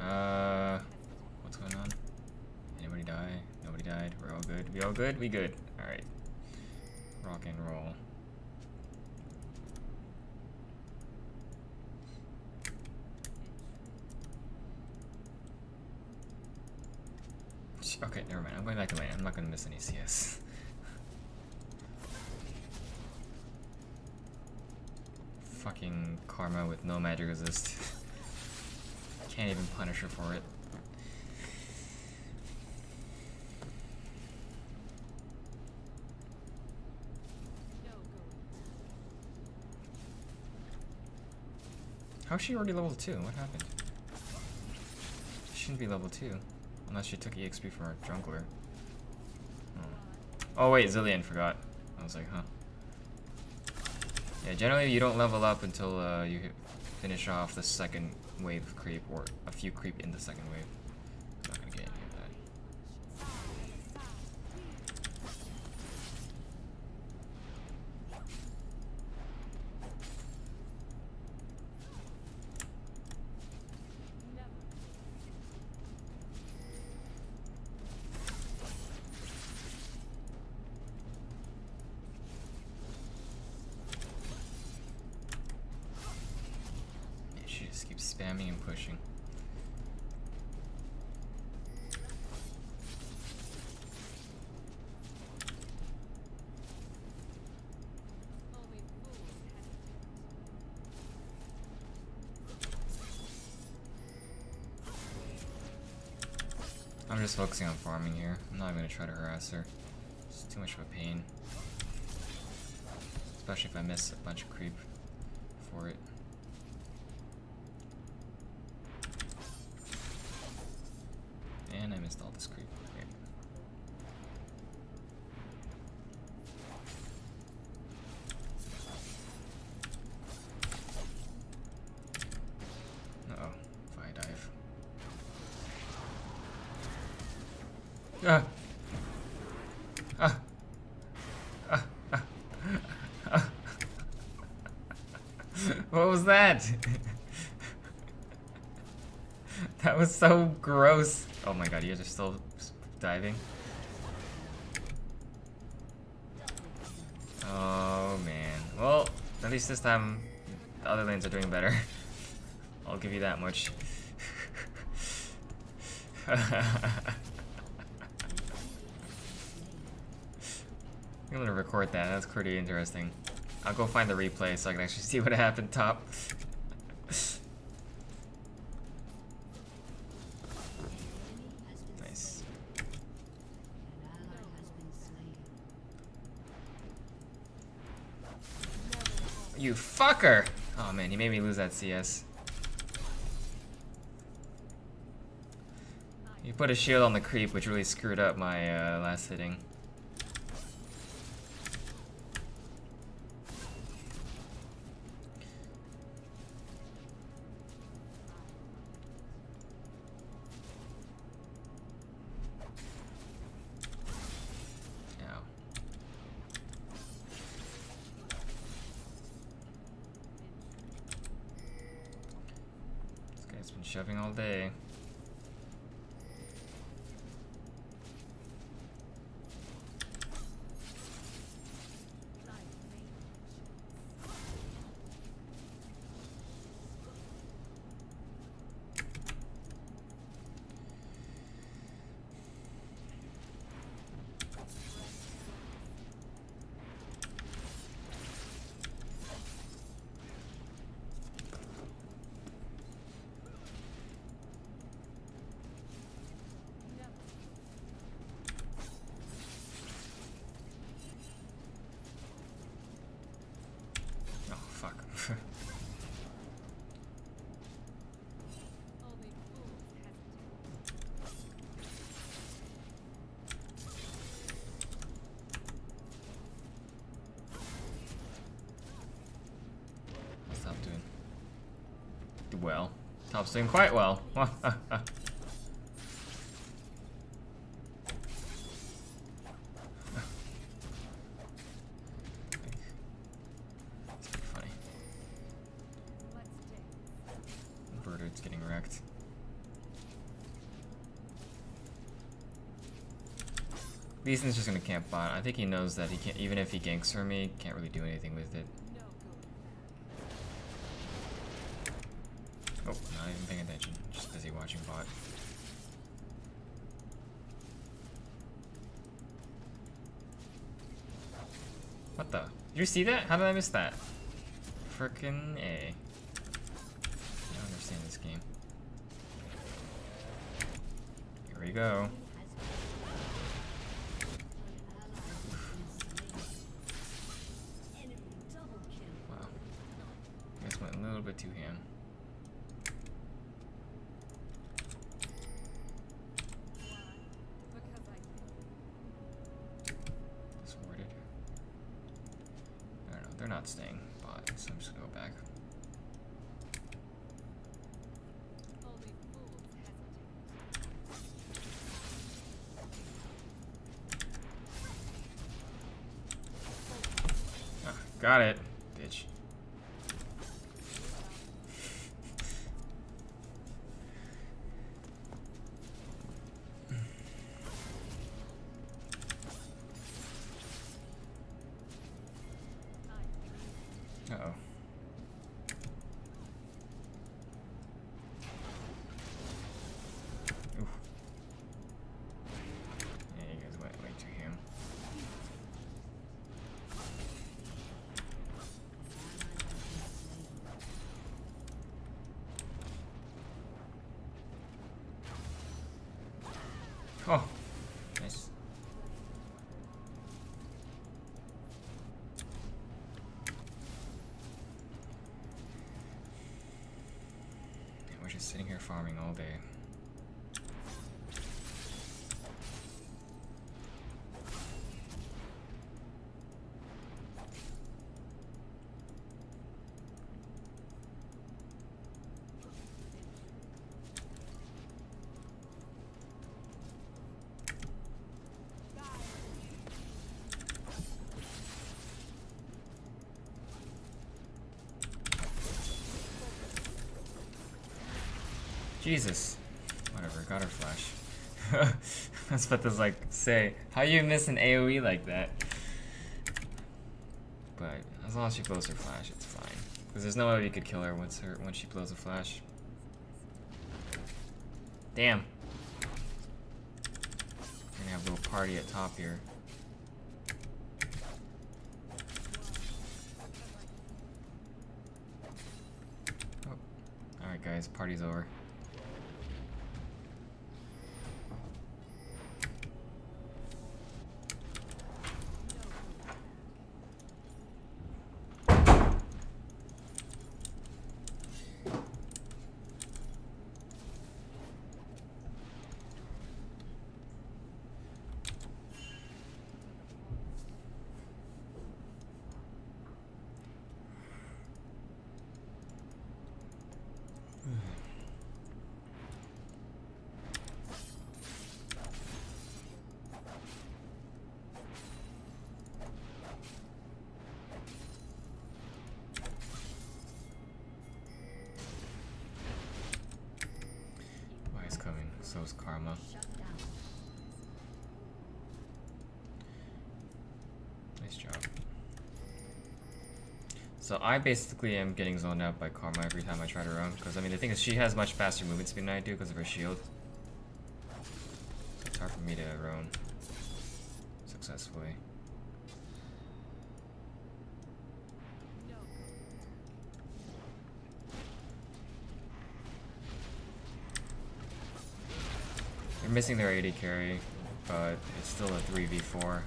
Uh, what's going on? Anybody die? Nobody died. We're all good. We all good? We good. Alright. Rock and roll. Okay, never mind. I'm going back to lane. I'm not gonna miss any CS. Fucking Karma with no magic resist. Can't even punish her for it. How's she already level 2? What happened? She shouldn't be level 2. Unless she took EXP from her jungler. Oh. oh wait, Zilean forgot. I was like, huh. Yeah, generally you don't level up until uh, you finish off the second wave of creep, or a few creep in the second wave. I'm just focusing on farming here. I'm not even gonna try to harass her. It's too much of a pain. Especially if I miss a bunch of creep for it. Missed all this creep. Uh. Uh. Uh. Uh. what was that? that was so gross. Oh my god, you guys are still diving? Oh man. Well, at least this time the other lanes are doing better. I'll give you that much. I'm gonna record that. That's pretty interesting. I'll go find the replay so I can actually see what happened top. nice. You fucker! Oh man, he made me lose that CS. He put a shield on the creep, which really screwed up my uh, last hitting. Helps him quite well. Lee Sin's just gonna camp bot. I think he knows that he can't, even if he ganks for me, can't really do anything with it. You see that? How did I miss that? Frickin' A. I don't understand this game. Here we go. Wow. Guess went a little bit too ham. Diswarded. I don't know. They're not staying, but so I'm just gonna go back. Ah, got it, Oh, nice. We're just sitting here farming all day. Jesus. Whatever, got her flash. Was about to like say, how you miss an AoE like that? But as long as she blows her flash, it's fine. Because there's no way we could kill her once her when she blows a flash. Damn. We're gonna have a little party at top here. Oh. Alright guys, party's over. Is Karma. Nice job. So I basically am getting zoned out by Karma every time I try to roam, because I mean the thing is she has much faster movement speed than I do because of her shield. So it's hard for me to roam successfully. Missing their AD carry, but it's still a 3v4.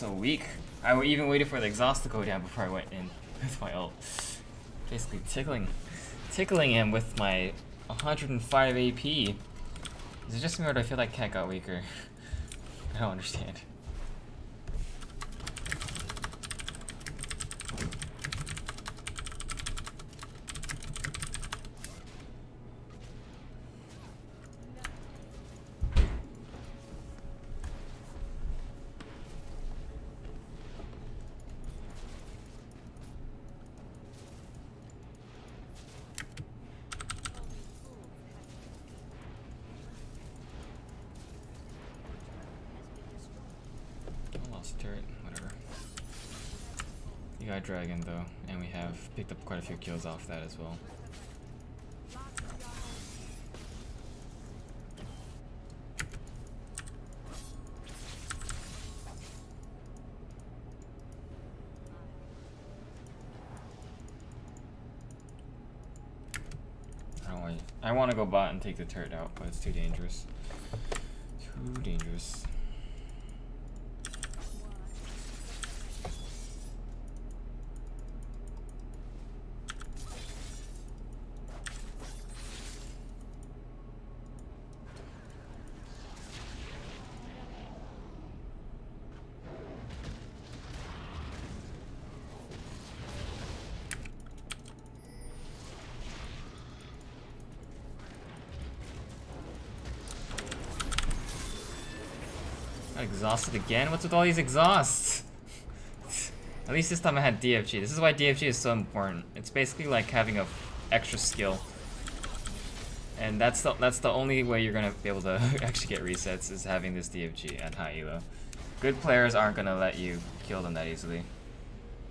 So weak? I even waited for the exhaust to go down before I went in with my ult. Basically tickling tickling him with my 105 AP. Is it just me or do I feel like Kat got weaker? I don't understand. Few kills off that as well. I want to go bot and take the turret out, but it's too dangerous. Too dangerous. Exhausted again? What's with all these exhausts? At least this time I had DFG. This is why DFG is so important. It's basically like having a extra skill. And that's the that's the only way you're gonna be able to actually get resets is having this DFG at high elo. Good players aren't gonna let you kill them that easily.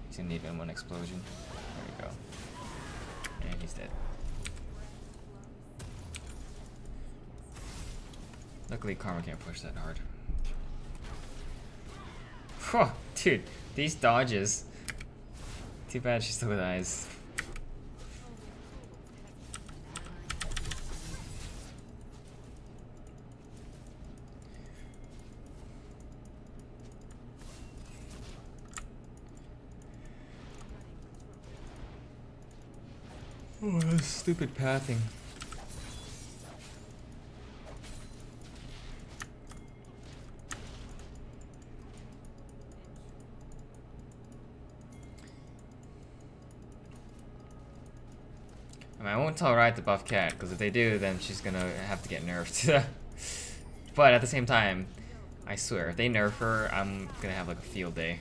He's gonna need one explosion. There we go. And he's dead. Luckily Karma can't push that hard. Oh, dude, these dodges. Too bad she's still eyes. Oh, stupid pathing. Tell Riot to buff Kat, because if they do, then she's gonna have to get nerfed. but at the same time, I swear, if they nerf her, I'm gonna have like a field day.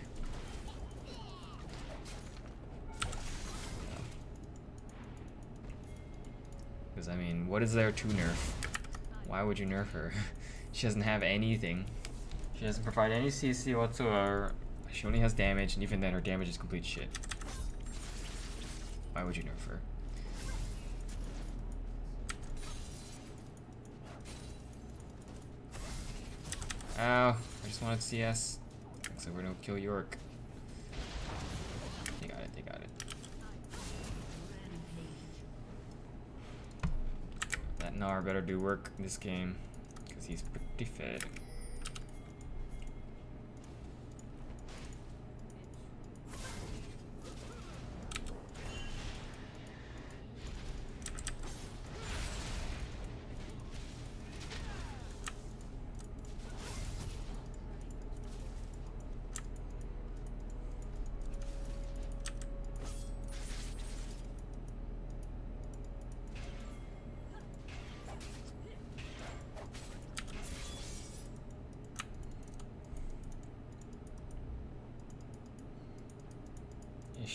Because, I mean, what is there to nerf? Why would you nerf her? she doesn't have anything. She doesn't provide any CC whatsoever. She only has damage, and even then her damage is complete shit. Why would you nerf her? Ow, I just wanted CS. Looks like we're gonna kill Yorick. They got it, they got it. That Gnar better do work this game, because he's pretty fed.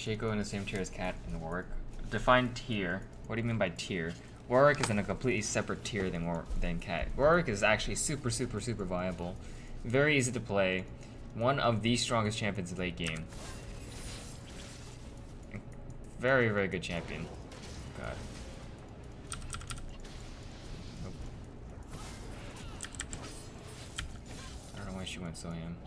Shaco in the same tier as Kat and Warwick. Define tier. What do you mean by tier? Warwick is in a completely separate tier than War than Kat. Warwick is actually super, super, super viable. Very easy to play. One of the strongest champions in late game. Very, very good champion. God. Nope. I don't know why she went so ham.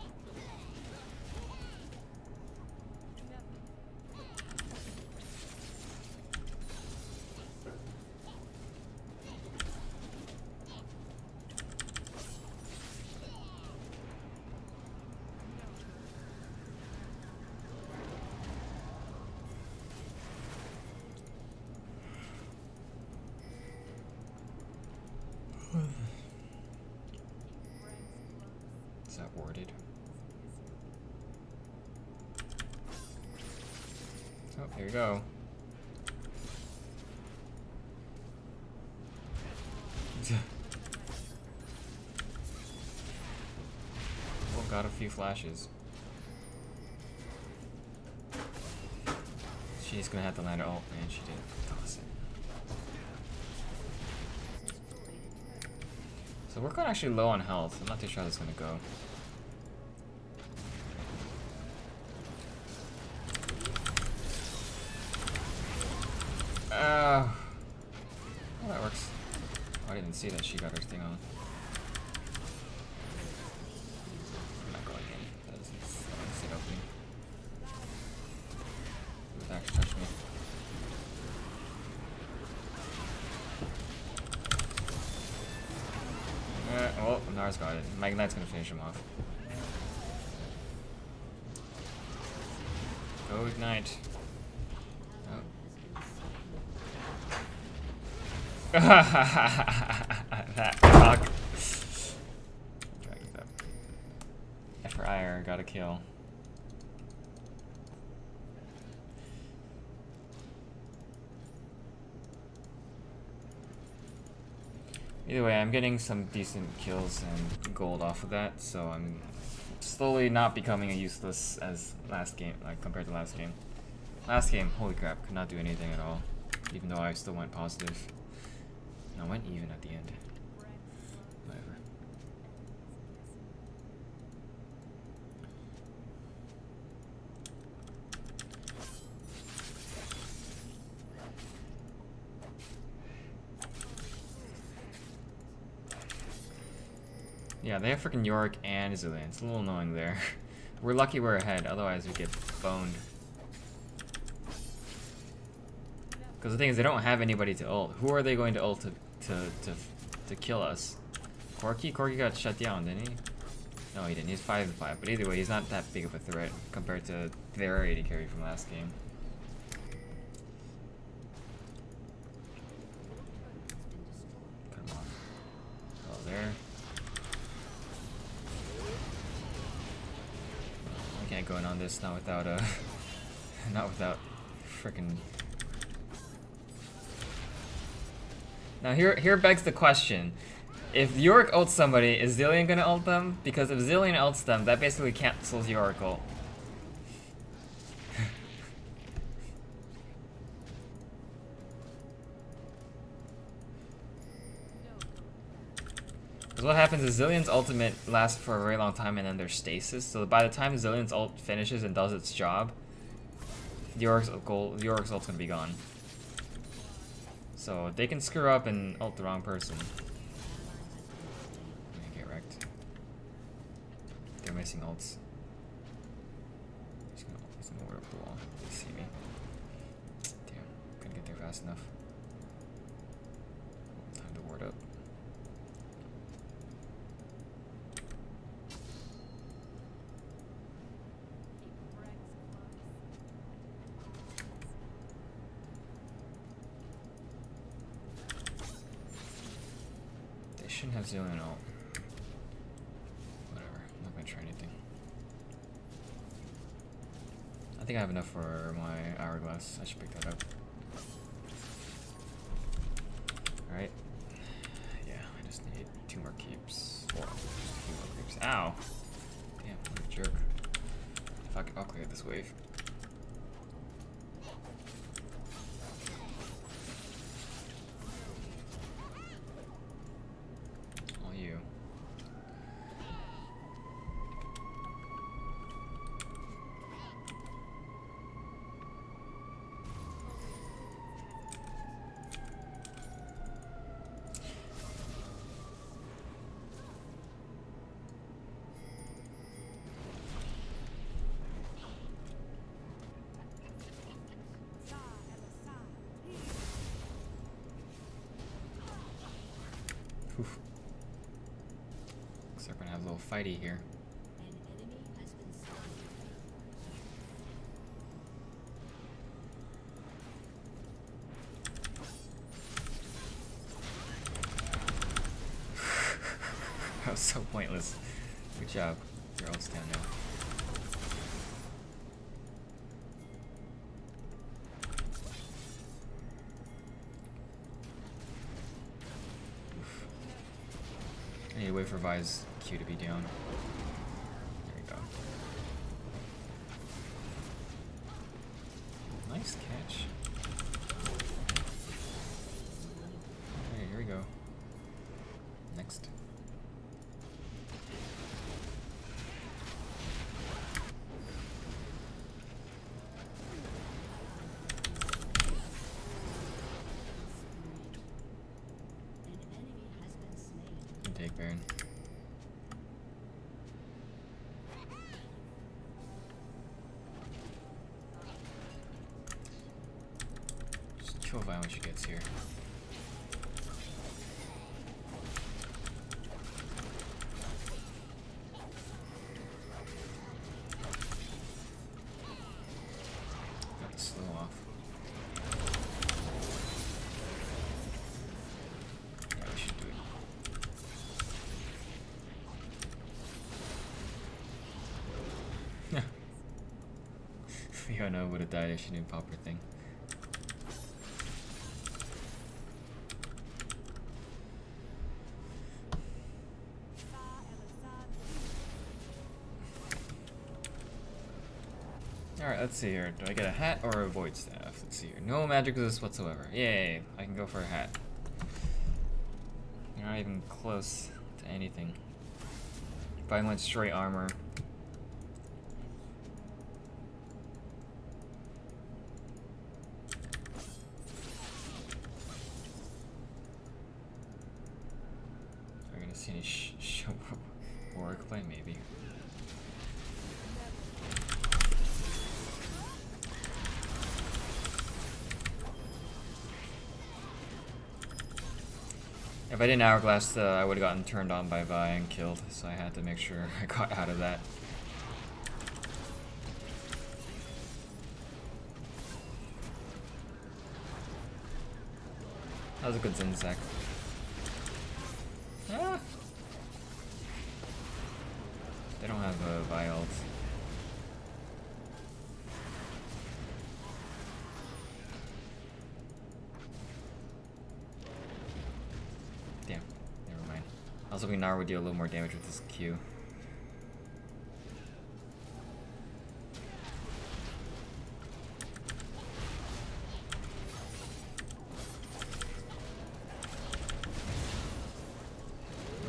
Few flashes. She's gonna have to land her ult, man. She did. Toss it. So we're going actually low on health. I'm not too sure how this is gonna go. Uh, well, that works. Oh, I didn't see that she got her thing on. Magnite's gonna finish him off. Go ignite. Oh. that cock. Drag up. F for ire, got a kill. Either way, I'm getting some decent kills and gold off of that, so I'm slowly not becoming a useless as last game, like compared to last game. Last game, holy crap, could not do anything at all, even though I still went positive. No, I went even at the end. Whatever. Yeah, they have freaking Yorick and Zilean. It's a little annoying there. we're lucky we're ahead, otherwise we get boned. Because the thing is, they don't have anybody to ult. Who are they going to ult to, to, to, to kill us? Corki? Corki got shut down, didn't he? No, he didn't. He's 5 and 5. But either way, he's not that big of a threat compared to their AD carry from last game. Cut him off. Oh, there. I can't go in on this, not without, uh... not without freaking Now here here begs the question. If Yorick ults somebody, is Zilean gonna ult them? Because if Zilean ults them, that basically cancels Yorick what happens is Zilean's ultimate lasts for a very long time and then there's stasis. So by the time Zilean's ult finishes and does its job, Yorick's, goal, Yorick's ult's gonna be gone. So they can screw up and ult the wrong person. get wrecked. They're missing ults. He's gonna, he's gonna ward up the wall. They see me. Damn, couldn't get there fast enough. Time to ward up. Have Zilean ult. Whatever, I'm not gonna try anything. I think I have enough for my hourglass. I should pick that up. Alright. Yeah, I just need two more keeps. Or just a few more keeps. Ow! Damn, what a jerk. I I'll clear this wave. Gonna have a little fighty here. that was so pointless. Good job. Your ult's down now. I need to wait for Vi's Q to be down. Here. Slow off. Yeah, should do it. Fiora would have died if she didn't pop her thing. Let's see here. Do I get a hat or a void staff? Let's see here. No magic resist whatsoever. Yay! I can go for a hat. You're not even close to anything. If I went straight armor, If I didn't hourglass, uh, I would have gotten turned on by Vi and killed, so I had to make sure I got out of that. That was a good Zinzak. Deal a little more damage with his Q.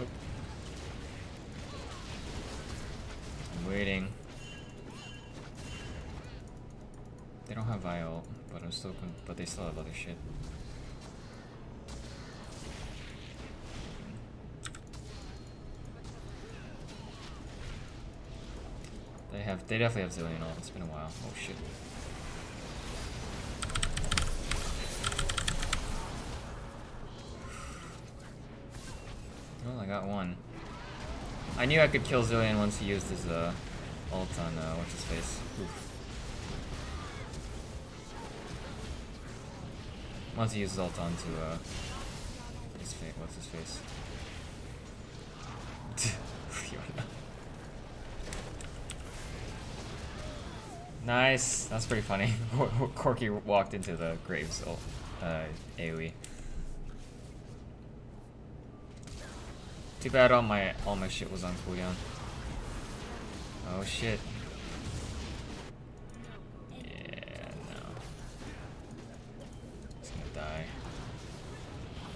Oop. I'm waiting. They don't have Viol, but I'm still but they still have other shit. Have they definitely have Zilean ult. It's been a while. Oh shit. Well, I got one. I knew I could kill Zilean once he used his uh, ult on uh, what's his face. Oof. Once he uses ult onto uh, his face. What's his face? Nice. That's pretty funny. Corki walked into the Graves ult, uh, AoE. Too bad all my all my shit was on cooldown. Oh shit. Yeah, no. He's gonna die.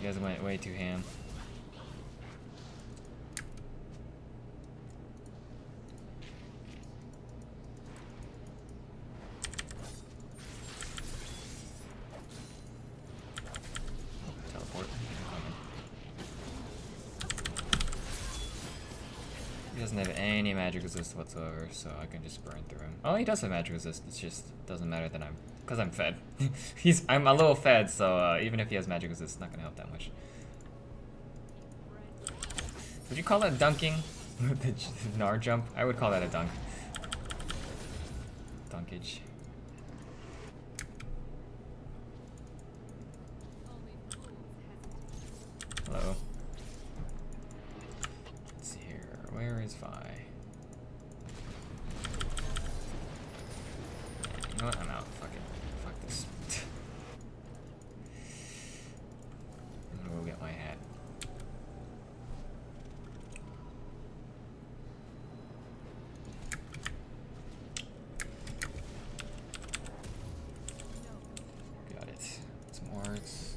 You guys went way too ham. Teleport. He doesn't have any magic resist whatsoever, so I can just burn through him. Oh, he does have magic resist. It's just doesn't matter that I'm because I'm fed. He's I'm a little fed, so uh, even if he has magic resist, it's not gonna help that much. Would you call that dunking? the Gnar jump? I would call that a dunk. Dunkage. Hello. Let's see here. Where is Vi? know what? I'm out. Fuck it. Fuck this. I'm gonna go get my hat. Got it. Some wards.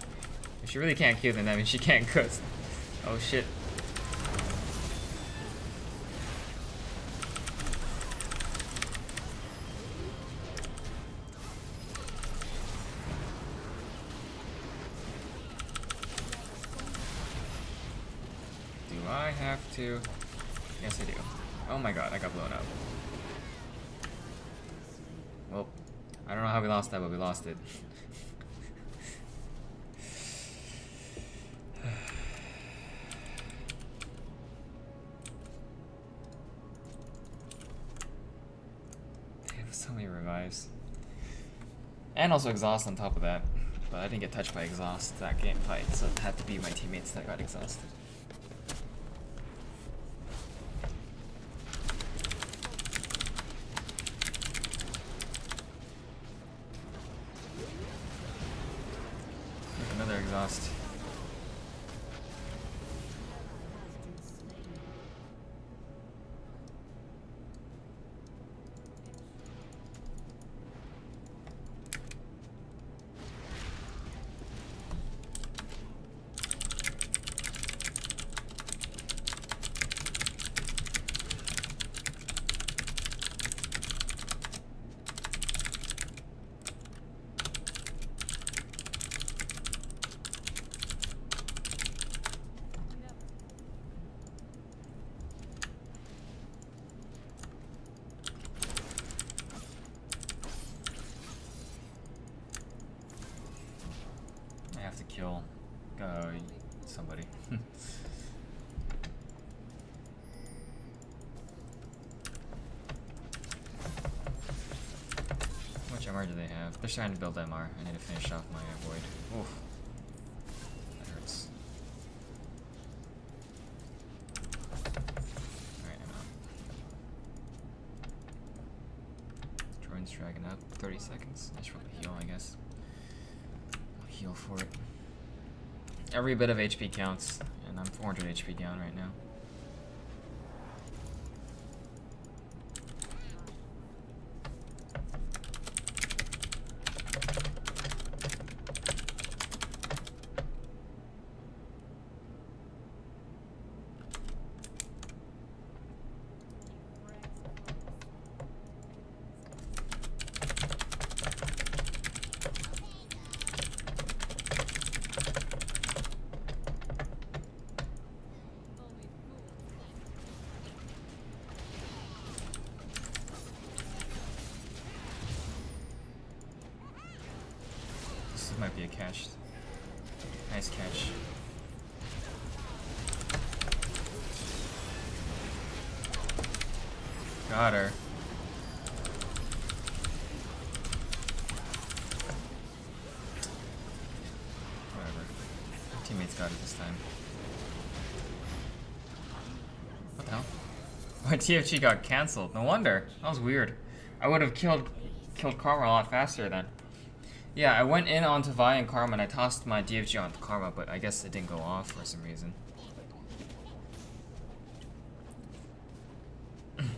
If she really can't Q, then that means she can't cook. Oh shit. Do I have to? Yes, I do. Oh my god, I got blown up. Well, I don't know how we lost that, but we lost it. They have so many revives. And also exhaust on top of that. But I didn't get touched by exhaust that game fight, so it had to be my teammates that got exhausted. Look, Another exhaust. I have to kill uh, somebody. How much MR do they have? They're starting to build MR. I need to finish off my void. Oof. That hurts. Alright, I'm out. Drone's dragging up. 30 seconds. I should probably heal, I guess. I'll heal for it. Every bit of HP counts, and I'm 400 HP down right now. This might be a catch. Nice catch. Got her. Whatever. Teammates got it this time. What the hell? My DFG got cancelled. No wonder. That was weird. I would have killed killed Karma a lot faster then. Yeah, I went in onto Vi and Karma and I tossed my DFG onto Karma, but I guess it didn't go off for some reason. it's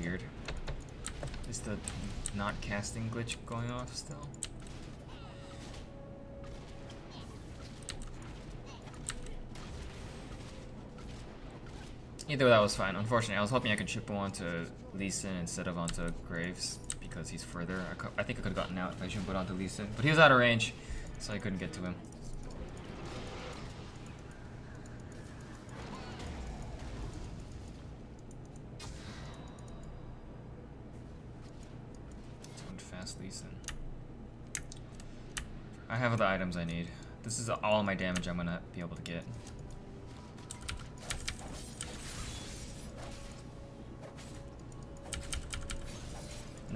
weird. Is the not casting glitch going off still? Either way, that was fine. Unfortunately, I was hoping I could chip him onto Lee Sin instead of onto Graves because he's further. I, I think I could have gotten out if I should put onto Lee Sin, but he was out of range, so I couldn't get to him. fast Lee Sin. I have the items I need. This is all my damage I'm gonna be able to get.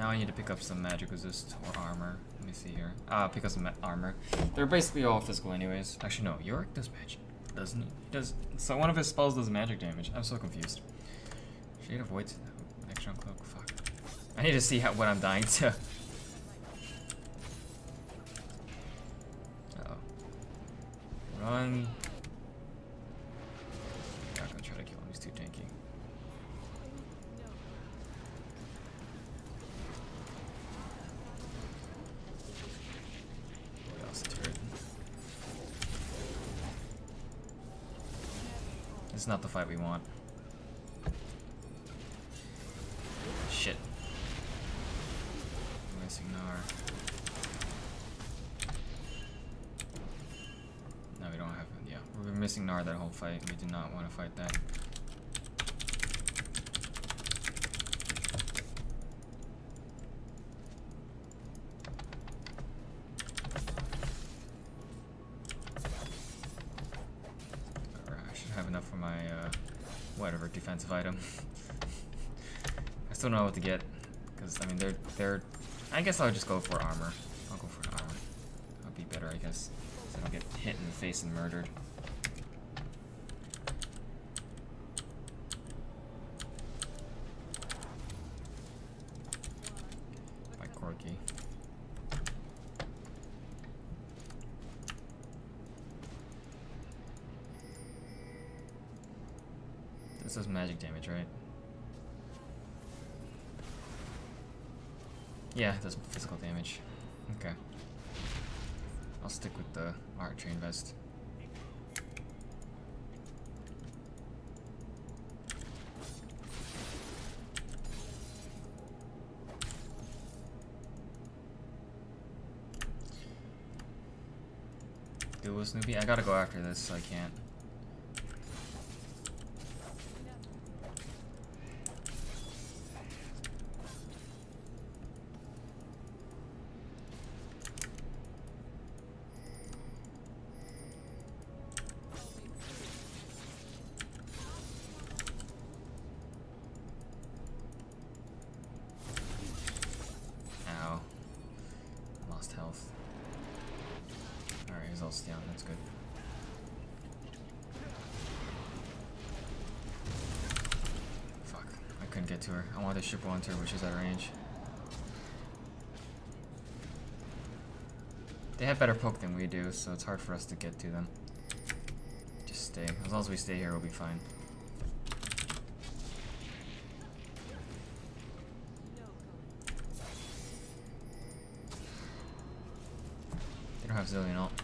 Now I need to pick up some magic resist or armor. Let me see here. Ah, pick up some armor. They're basically all physical anyways. Actually, no. Yorick does magic, doesn't he? Does. So one of his spells does magic damage. I'm so confused. Shade of Void. Extra cloak. Fuck. I need to see how, what I'm dying to. Uh oh. Run. I'm not gonna try to kill him. He's too tanky. Is not the fight we want. Shit. Missing Gnar. No, we don't have. Yeah, we've been missing Gnar that whole fight. We do not want to fight that. Alright, I should have enough for my, uh, whatever, defensive item. I still don't know what to get, because, I mean, they're, they're, I guess I'll just go for armor. I'll go for armor. That'll be better, I guess, so I don't get hit in the face and murdered. By Corki. This does magic damage, right? Yeah, it does physical damage. Okay. I'll stick with the art train vest. Duo Snoopy? I gotta go after this, so I can't. Couldn't get to her. I want to ship one to her, which is of range. They have better poke than we do, so it's hard for us to get to them. Just stay. As long as we stay here, we'll be fine. They don't have Zilean ult.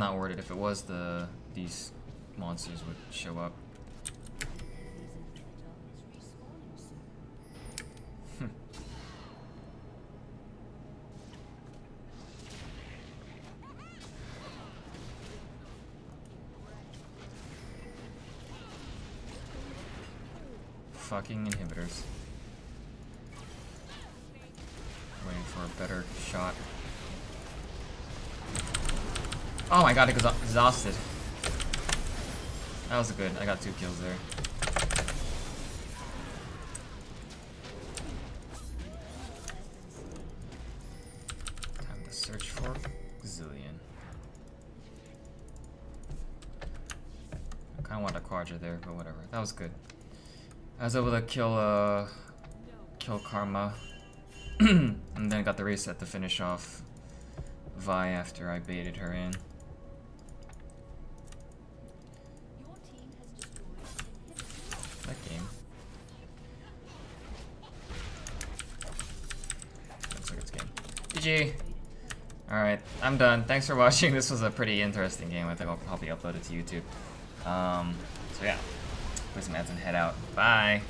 Not worded. If it was, the these monsters would show up. Oh my god, exhausted. That was good. I got two kills there. Time to search for Zilean. I kinda want a quadra there, but whatever. That was good. I was able to kill uh kill Karma. and then got the reset to finish off Vi after I baited her in. Alright, I'm done. Thanks for watching. This was a pretty interesting game. I think I'll probably upload it to YouTube. Um, so yeah, play some ads and head out. Bye.